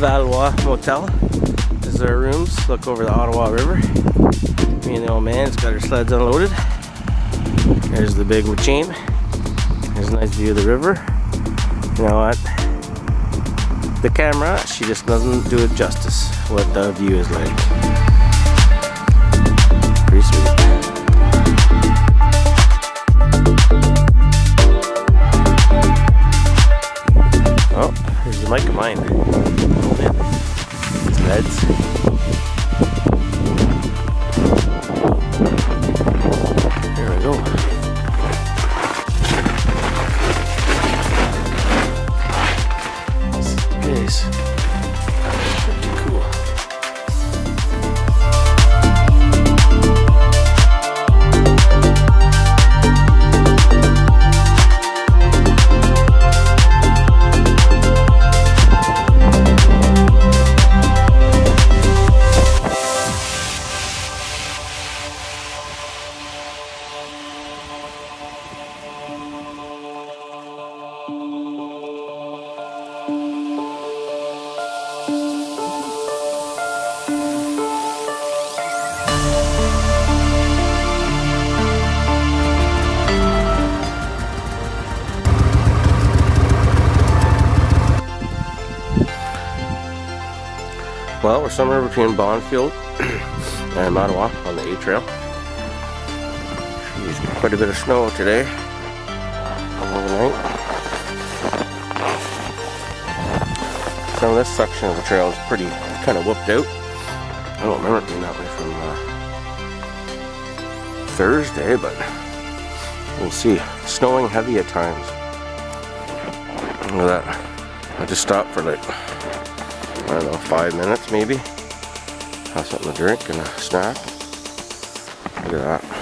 Valois Motel. This is our rooms. Look over the Ottawa River. Me and the old man's got our sleds unloaded. There's the big chain. There's a nice view of the river. You know what? The camera, she just doesn't do it justice what the view is like. It's Well, we're somewhere between Bonfield and Mattawa on the A Trail. There's quite a bit of snow today. Overnight. Some of this section of the trail is pretty kind of whooped out. I don't remember it being that way from uh, Thursday, but we'll see. Snowing heavy at times. Look at that. I just stopped for like I don't know, five minutes maybe. Have something to drink and a snack. Look at that.